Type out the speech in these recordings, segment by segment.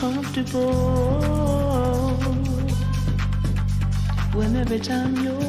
comfortable. When every time you're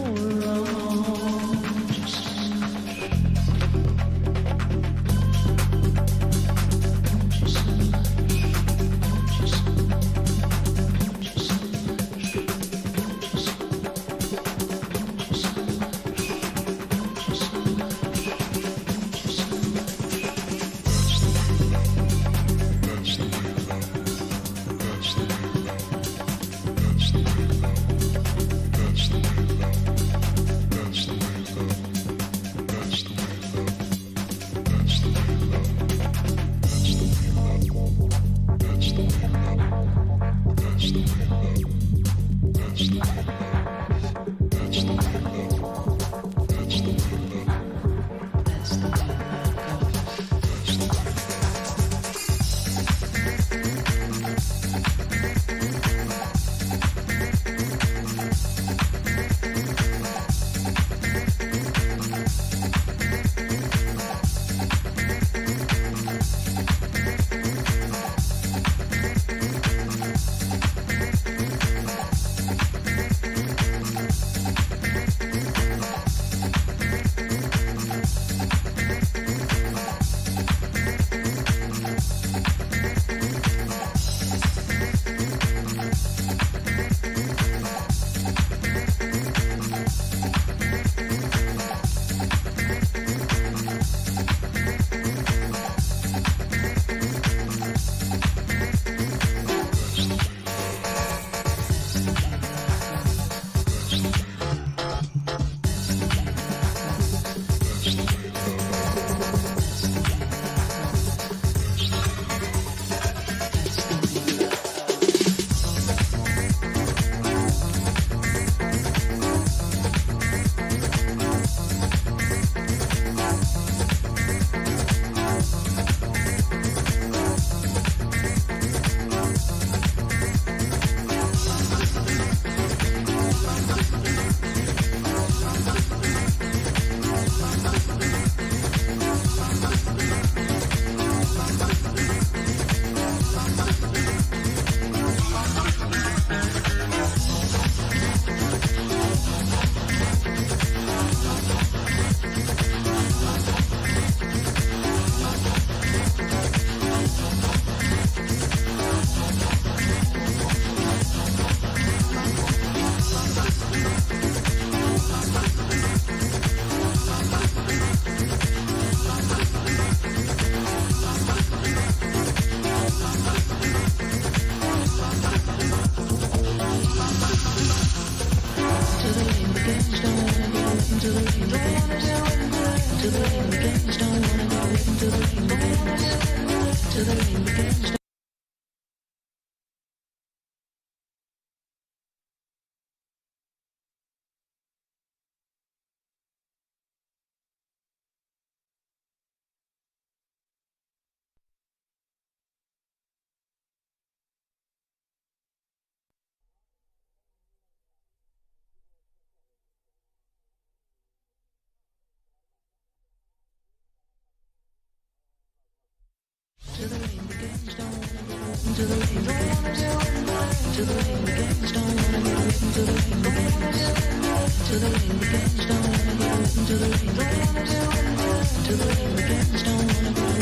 Till the rain begins, don't wanna wet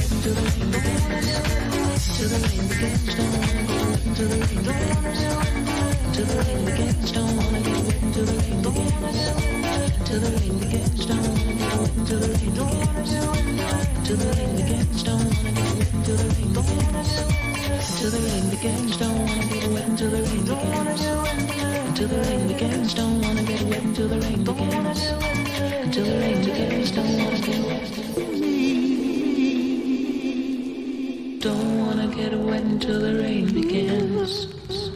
until the rain begins. Till the rain begins, don't wanna get wet until the rain begins. Don't wanna get wet until the rain begins. Don't wanna get wet until the rain begins. Don't wanna get wet until the rain begins. Don't wanna get wet until the rain begins. Don't wanna get wet until the rain begins, don't wanna get wet. Get wet until the rain begins.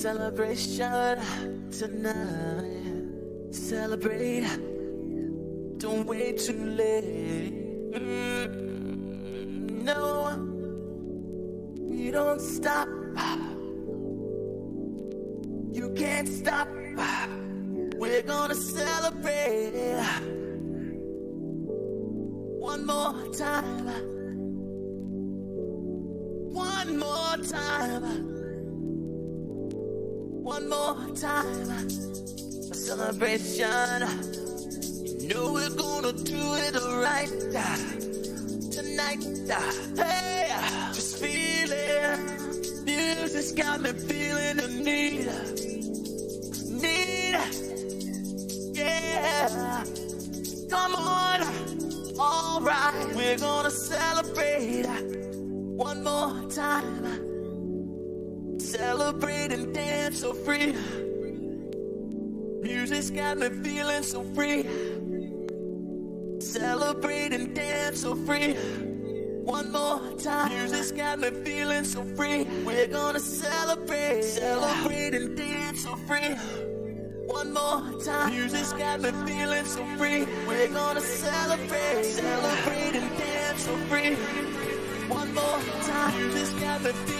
Celebration tonight. Celebrate, don't wait too late. Mm, no, we don't stop. You can't stop. We're gonna celebrate one more time. One more time. One more time. A celebration. You know we're gonna do it right tonight. Hey, just feel it. Music's got me feeling the need. Need. Yeah. Come on. All right. We're gonna celebrate one more time. Celebrate and dance so free. Music's got me feeling so free. Celebrate and dance so free. One more time. Music's got me feeling so free. We're gonna celebrate. Celebrate and dance so free. One more time. Music's got me feeling so free. We're gonna celebrate. Celebrate and dance so free. One more time. Music's got me feeling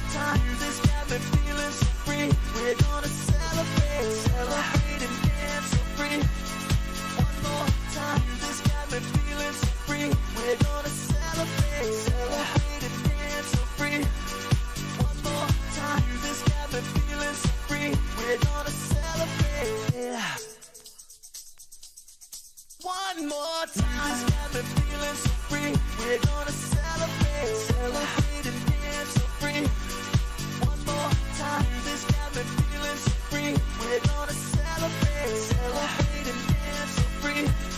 celebrate, celebrate. One more time, this cabin, feelings free, we're gonna celebrate. Celebrate and dance so free. One more time. Music's got me feeling so free. We're gonna celebrate. One free. We're gonna celebrate, celebrate and dance for free.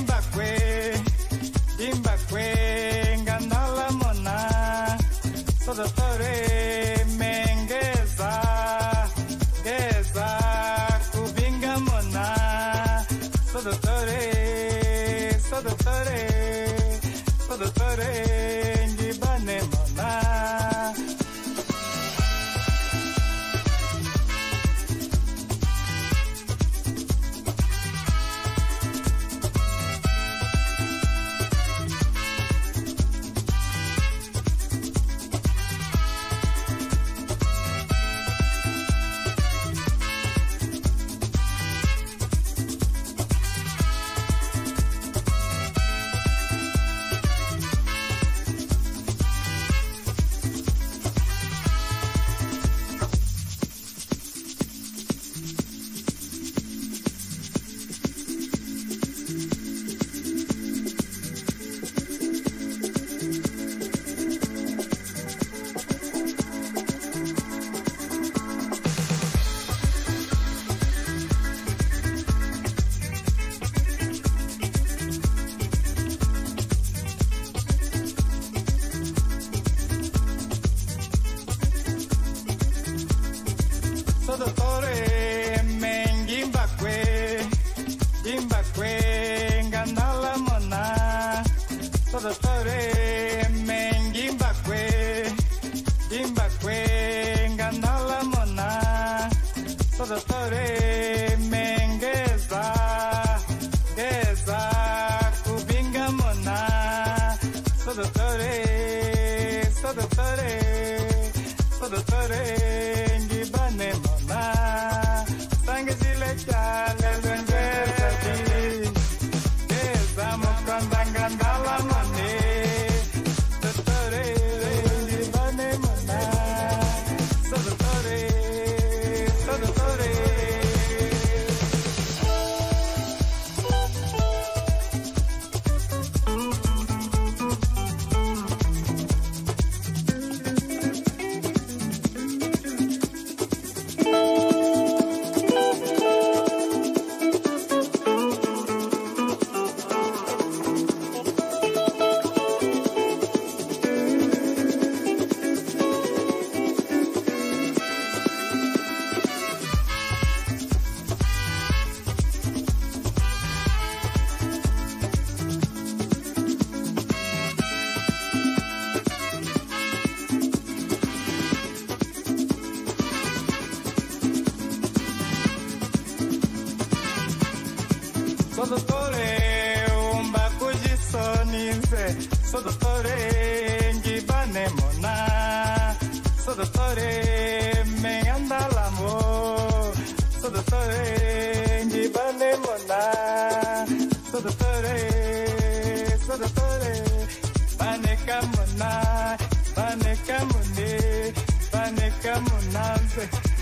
Sodotore imbakwe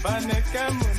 kamone